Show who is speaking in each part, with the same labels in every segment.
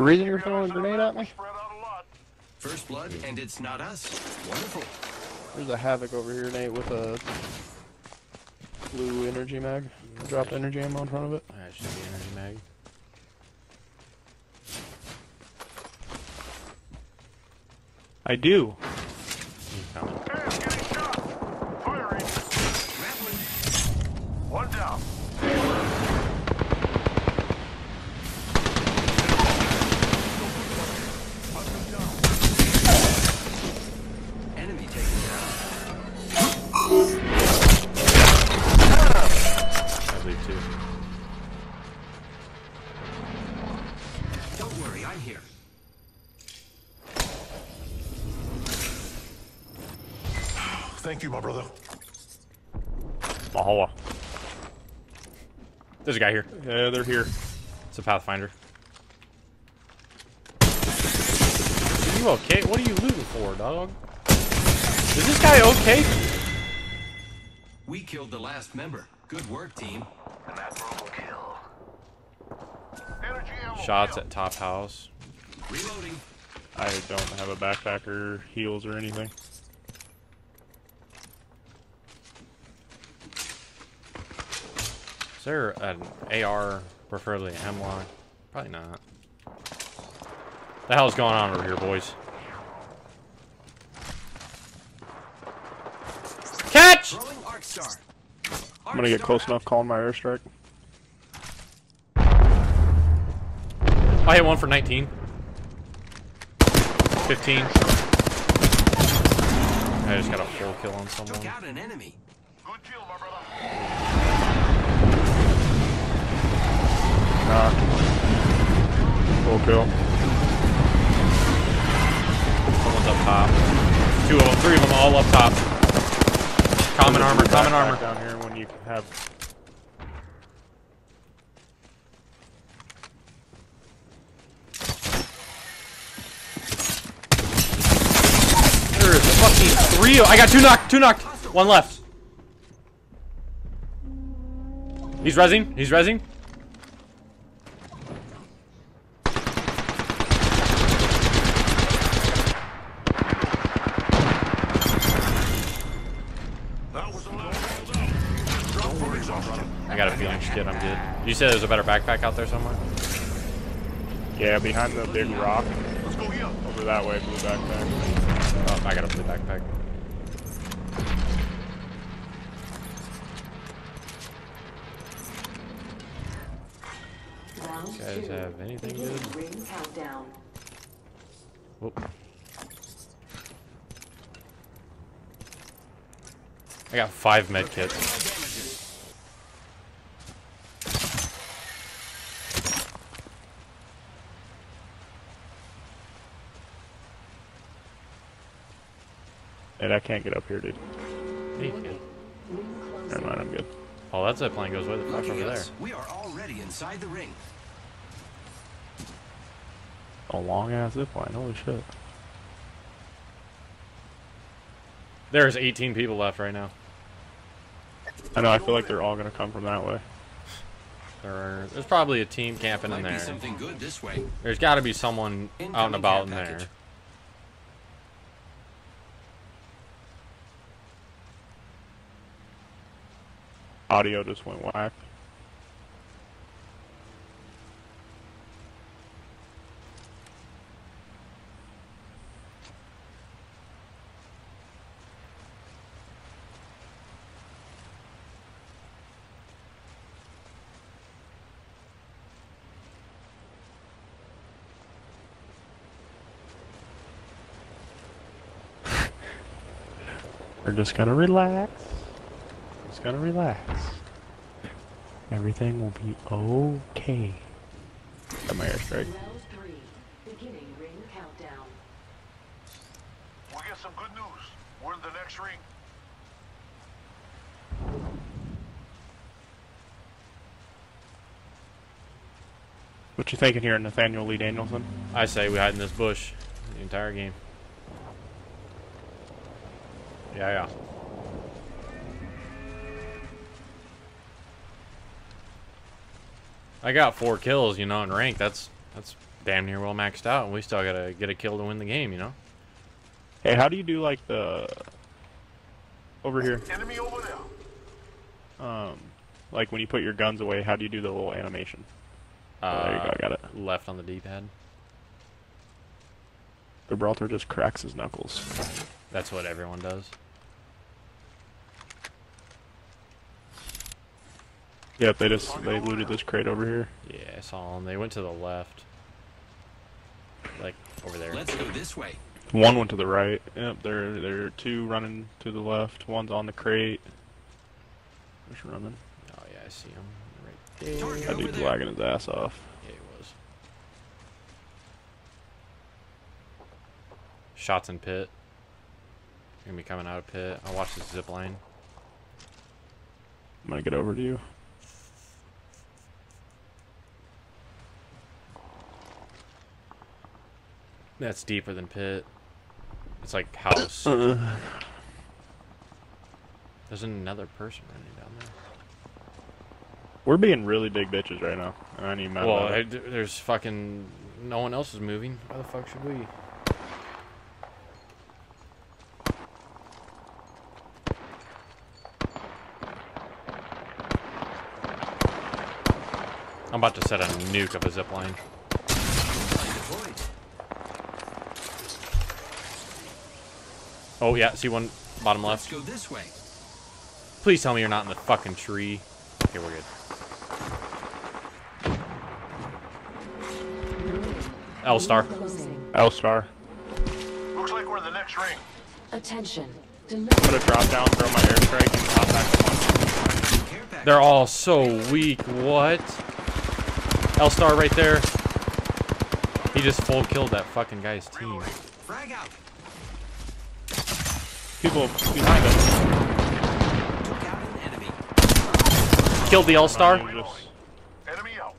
Speaker 1: reason you're throwing a grenade at me?
Speaker 2: First blood, and it's not us. Wonderful.
Speaker 1: There's a Havoc over here, Nate, with a blue energy mag. I dropped energy ammo in front of it.
Speaker 3: That should be energy mag.
Speaker 1: I do.
Speaker 4: Thank you, my brother.
Speaker 3: Mahalo. There's a guy here.
Speaker 1: Yeah, they're here.
Speaker 3: It's a Pathfinder. Are you okay? What are you looting for, dog? Is this guy okay?
Speaker 2: We killed the last member. Good work, team.
Speaker 4: An admirable kill. Energy ammo.
Speaker 3: Shots at top house.
Speaker 2: Reloading.
Speaker 1: I don't have a backpack or heals or anything.
Speaker 3: Is there an AR, preferably a Hemlok? Probably not. The hell's going on over here, boys? Catch!
Speaker 2: Throwing Arc Star.
Speaker 1: I'm gonna get close enough calling my airstrike.
Speaker 3: I hit one for 19. 15. I just got a full kill on someone.
Speaker 2: Took
Speaker 3: someone.
Speaker 2: out an enemy.
Speaker 4: Good kill, my brother.
Speaker 1: Nah. Full kill.
Speaker 3: Someone's up top. Two of them, three of them, all up top. Common armor, common armor.
Speaker 1: Down here when you have.
Speaker 3: There's fucking three. I got two knocked, two knocked. One left. He's rezzing, he's rezzing.
Speaker 4: That was the last one down. Drop for exhaustion.
Speaker 3: I got a feeling shit, I'm good. You said there's a better backpack out there somewhere?
Speaker 1: Yeah, behind the big rock.
Speaker 4: Let's go here.
Speaker 1: Over that way, blue backpack.
Speaker 3: Oh, I got a blue backpack.
Speaker 5: Round
Speaker 3: Guys have anything good?
Speaker 5: ring countdown.
Speaker 3: Whoop. I got five med kits.
Speaker 1: And I can't get up here, dude.
Speaker 3: Hey, kid.
Speaker 1: Never mind, I'm good.
Speaker 3: Oh, that's a plane goes way the fuck
Speaker 2: Lucky
Speaker 3: over there.
Speaker 2: us. We are already inside the ring.
Speaker 1: A long ass zip line, holy shit.
Speaker 3: There's 18 people left right now.
Speaker 1: I know, I feel like they're all gonna come from that way.
Speaker 3: There are, there's probably a team camping in
Speaker 2: Might be
Speaker 3: there.
Speaker 2: something good this way.
Speaker 3: There's got to be someone out and about in
Speaker 2: care
Speaker 3: there.
Speaker 1: Audio just went whack. We're just gonna relax. Just gonna relax. Everything will be okay. Got my airstrike.
Speaker 5: Round three. Beginning ring countdown.
Speaker 4: We get some good news. We're in the next ring.
Speaker 1: What you thinking here, Nathaniel Lee Danielson?
Speaker 3: I say we hide in this bush the entire game. Yeah, yeah. I got four kills, you know, in rank. That's that's damn near well maxed out, and we still gotta get a kill to win the game, you know.
Speaker 1: Hey, how do you do like the over here?
Speaker 4: Enemy over there.
Speaker 1: Um, like when you put your guns away, how do you do the little animation?
Speaker 3: Uh,
Speaker 1: Oh, there you go, I got it.
Speaker 3: Left on the D-pad.
Speaker 1: Gibraltar just cracks his knuckles.
Speaker 3: That's what everyone does.
Speaker 1: Yep, they just they looted this crate over here.
Speaker 3: Yeah, I saw them. They went to the left. Like, over there.
Speaker 2: Let's go this way.
Speaker 1: One went to the right. Yep, there there are two running to the left. One's on the crate. Just running.
Speaker 3: Oh, yeah, I see him Right there.
Speaker 1: That
Speaker 2: over
Speaker 1: dude's
Speaker 2: there.
Speaker 1: lagging his ass off.
Speaker 3: Yeah, he was. Shots in pit. Gonna be coming out of pit. I'll watch this zip line.
Speaker 1: I'm gonna get over to you.
Speaker 3: That's deeper than pit. It's like house.
Speaker 1: Uh,
Speaker 3: There's another person running down there.
Speaker 1: we're being really big bitches right now. I ain't even mad
Speaker 3: Well, I, there's fucking no one else is moving. Why the fuck should we? I'm about to set a nuke of a zip line.
Speaker 2: Deployed.
Speaker 3: Oh yeah, see one bottom left.
Speaker 2: Let's
Speaker 3: left.
Speaker 2: go this way.
Speaker 3: Please tell me you're not in the fucking tree. Okay, we're good. L star.
Speaker 1: L star.
Speaker 4: Looks like we're in the next ring.
Speaker 5: Attention.
Speaker 1: I'm gonna drop down, throw my airstrike, and hop back to one.
Speaker 2: Care package.
Speaker 3: They're all so weak. What? L star right there. He just full killed that fucking guy's team.
Speaker 2: Frag out.
Speaker 1: People behind us.
Speaker 2: Took out an enemy.
Speaker 3: Killed the L star.
Speaker 4: Enemy out.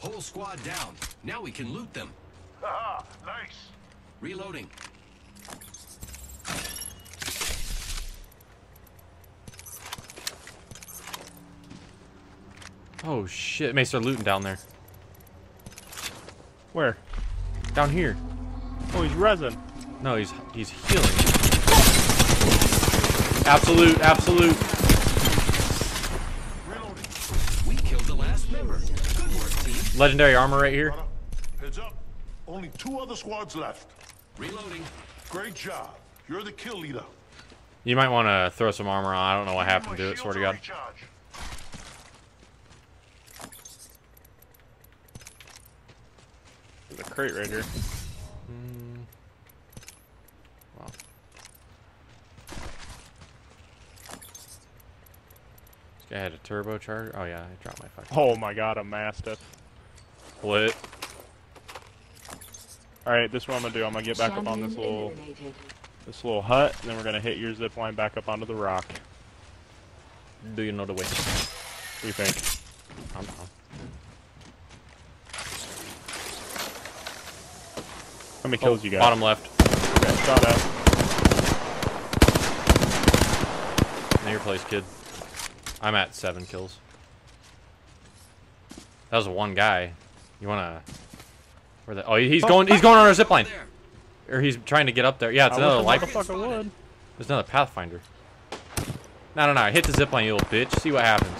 Speaker 2: Whole squad down. Now we can loot them.
Speaker 4: Haha, nice.
Speaker 2: Reloading.
Speaker 3: Oh shit. Mace, they're looting down there.
Speaker 1: Where?
Speaker 3: Down here.
Speaker 1: Oh, he's resin.
Speaker 3: No, he's he's healing. Absolute, absolute.
Speaker 2: We killed the last member. Good work, team.
Speaker 3: Legendary armor right here.
Speaker 4: Heads up. Only two other squads left.
Speaker 2: Reloading.
Speaker 4: Great job. You're the kill leader.
Speaker 3: You might want to throw some armor on. I don't know what happened to it. Swear to God.
Speaker 4: recharged.
Speaker 1: There's a crate right here.
Speaker 3: This guy had a turbocharger. Oh yeah, I dropped my fucking.
Speaker 1: Oh my god, a mastiff.
Speaker 3: What?
Speaker 1: Alright, this is what I'm gonna do. I'm gonna get back up on this little
Speaker 5: eliminated.
Speaker 1: this little hut, and then we're gonna hit your zip line back up onto the rock.
Speaker 3: Do you know the way?
Speaker 1: What do you think?
Speaker 3: I'm down.
Speaker 1: How many kills oh, you got?
Speaker 3: Oh, Bottom left.
Speaker 1: Okay, saw that.
Speaker 3: In your place, kid. I'm at seven kills. That was one guy. You wanna? Where the? Oh, he's going. He's going on our zip line, or he's trying to get up there. Yeah, it's
Speaker 1: I
Speaker 3: another
Speaker 1: wish
Speaker 3: life.
Speaker 1: the motherfucker would.
Speaker 3: There's another Pathfinder. No, no, no. Hit the zip line, you little bitch. See what happens.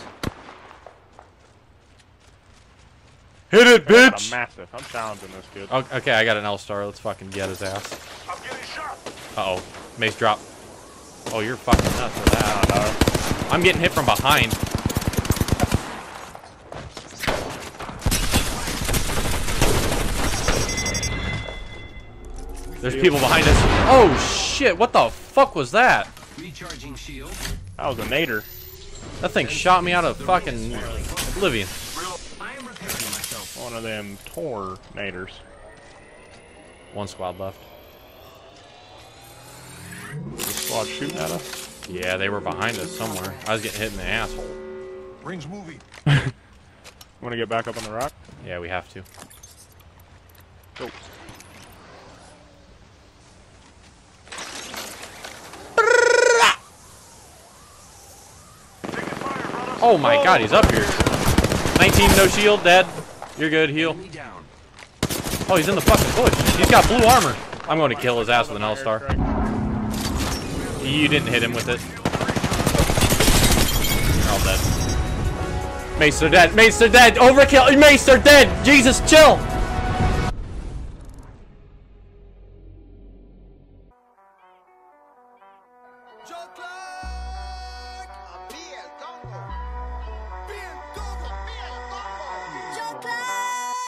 Speaker 3: Hit it,
Speaker 1: I got a
Speaker 3: bitch!
Speaker 1: mastiff. I'm challenging this kid.
Speaker 3: Oh, okay, I got an L star. Let's fucking get his ass.
Speaker 4: I'm getting shot.
Speaker 3: Uh oh. Mace drop. Oh, you're fucking nuts for that. I'm getting hit from behind. There's people behind us. Oh shit, what the fuck was that?
Speaker 2: Recharging shield.
Speaker 1: that was a nader.
Speaker 3: That thing shot me out of fucking oblivion.
Speaker 2: I am repairing myself.
Speaker 1: One of them tor naders.
Speaker 3: One squad left.
Speaker 1: The squad shooting at us.
Speaker 3: Yeah, they were behind us somewhere. I was getting hit in the asshole.
Speaker 4: Ring's moving.
Speaker 1: Want to get back up on the rock?
Speaker 3: Yeah, we have to.
Speaker 1: Go.
Speaker 4: Taking fire.
Speaker 3: Oh my god, he's up here. 19, no shield, dead. You're good. Heal. Oh, he's in the fucking bush. He's got blue armor. I'm going to kill his ass with an L-Star. You didn't hit him with it. They're all dead. Mace, they're dead. Mace, they're dead. Overkill. Mace, they're dead. Jesus, chill.